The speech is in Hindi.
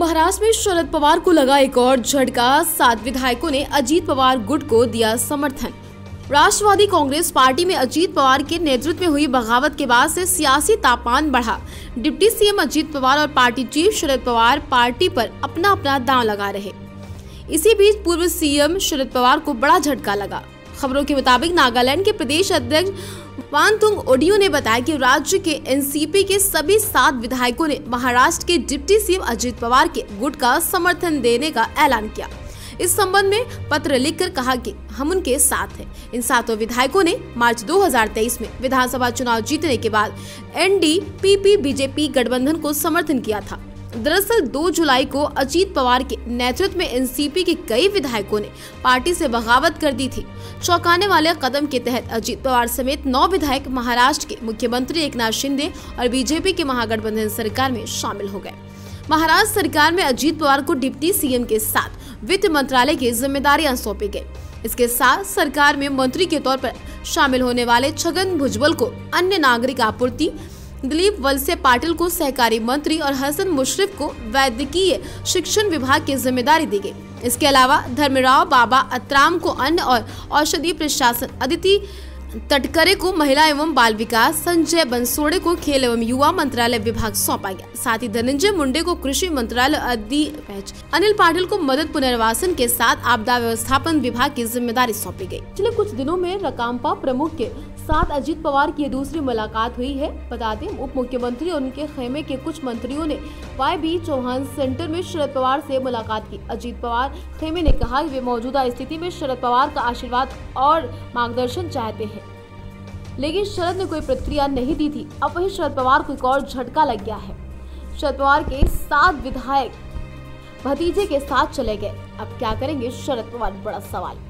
महाराष्ट्र में शरद पवार को लगा एक और झटका। सात विधायकों ने अजीत पवार गुट को दिया समर्थन। राष्ट्रवादी कांग्रेस पार्टी में अजीत पवार के नेतृत्व में हुई बगावत के बाद से सियासी तापमान बढ़ा। डिप्टी सीएम अजीत पवार और party chief Sharad Pawar party पर अपना अपना दांव लगा रहे। इसी बीच पूर्व सीएम शरद पवार को बड़ा झटका लगा। खबरों के मुताबिक नागालैंड के प्रदेश अध्यक्ष वानतुंग ओडियो ने बताया कि राज्य के एनसीपी के सभी सात विधायकों ने महाराष्ट्र के डिप्टी सीएम अजित पवार के गुट का समर्थन देने का ऐलान किया। इस संबंध में पत्र लिखकर कहा कि हम उनके साथ हैं। इन सातों विधायकों ने मार्च 2023 में विधानसभा चुनाव जीतने के बाद एनडीपीपी बीजेपी गठबंधन को समर्थन किया था। दरअसल 2 जुलाई को अजीत पवार के नेतृत्व में एनसीपी के कई विधायकों ने पार्टी से बगावत कर दी थी। चौंकाने वाले कदम के तहत अजीत पवार समेत नौ विधायक महाराष्ट्र के मुख्यमंत्री एक शिंदे और बीजेपी के महागठबंधन सरकार में शामिल हो गए। महाराष्ट्र सरकार में अजीत पवार को डिप्टी सीएम के साथ वित्त मंत्रालय की जिम्मेदारियाँ सौंपी गई इसके साथ सरकार में मंत्री के तौर पर शामिल होने वाले छगन भुजबल को अन्य नागरिक आपूर्ति दिलीप वलसे पाटिल को सहकारी मंत्री और हसन मुशरफ को वैद्यकीय शिक्षण विभाग की ज़िम्मेदारी दी गई। इसके अलावा धर्मराव बाबा अतराम को अन्न और औषधि प्रशासन अदिति तटकरे को महिला एवं बाल विकास, संजय बंसोड़े को खेल एवं युवा मंत्रालय विभाग सौंपा गया। साथ ही धनंजय मुंडे को कृषि मंत्रालय अदी अनिल पाटिल को मदद पुनर्वासन के साथ आपदा व्यवस्थापन विभाग की ज़िम्मेदारी सौंपी गई। पिछले कुछ दिनों में रकामपा प्रमुख के साथ अजीत पवार की दूसरी मुलाकात हुई है। बता दें उप मुख्यमंत्री और उनके खेमे के कुछ मंत्रियों ने वाई बी चौहान सेंटर में शरद पवार से मुलाकात की। अजीत पवार खेमे ने कहा कि वे मौजूदा स्थिति में शरद पवार का आशीर्वाद और मार्गदर्शन चाहते हैं। लेकिन शरद ने कोई प्रतिक्रिया नहीं दी थी। अब वही शरद पवार को एक और झटका लग गया है। शरद पवार के सात विधायक भतीजे के साथ चले गए। अब क्या करेंगे? शरद पवार, बड़ा सवाल।